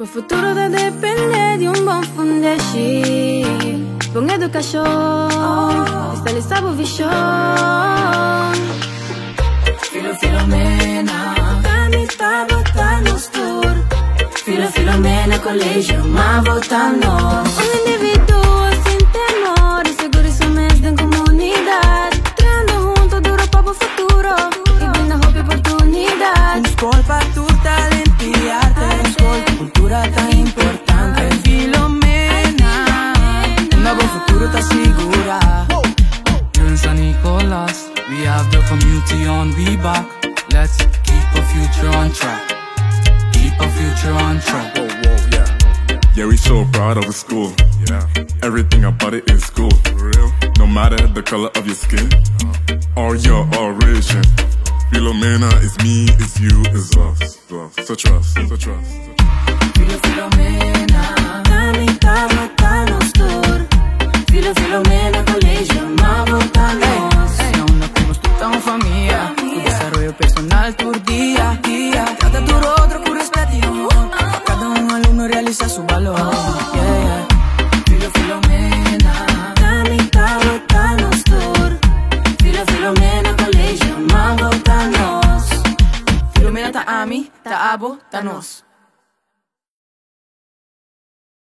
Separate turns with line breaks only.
O futuro vai depender de um bom fundeixi Bom educação Estabilizar o visão
Filo Filomena
Canita botar nos tour
Filo Filomena colégio Mas votar nós
Um indivíduo sem temor E seguro isso mesmo em comunidade Criando junto duro para o futuro. E vindo roupa oportunidade
Escola para tu futuro tá segura
Here in San Nicolas, we have the community on we back. Let's keep our future on track. Keep a future on track.
Whoa, whoa, yeah. Yeah, we so proud of the school. Yeah. Everything about it is cool. Real. No matter the color of your skin uh-huh. or your origin. Philomena is me, it's you, it's us. So trust, so trust.
Filo Filomena Filomena tá a mim, tá abo, tá nós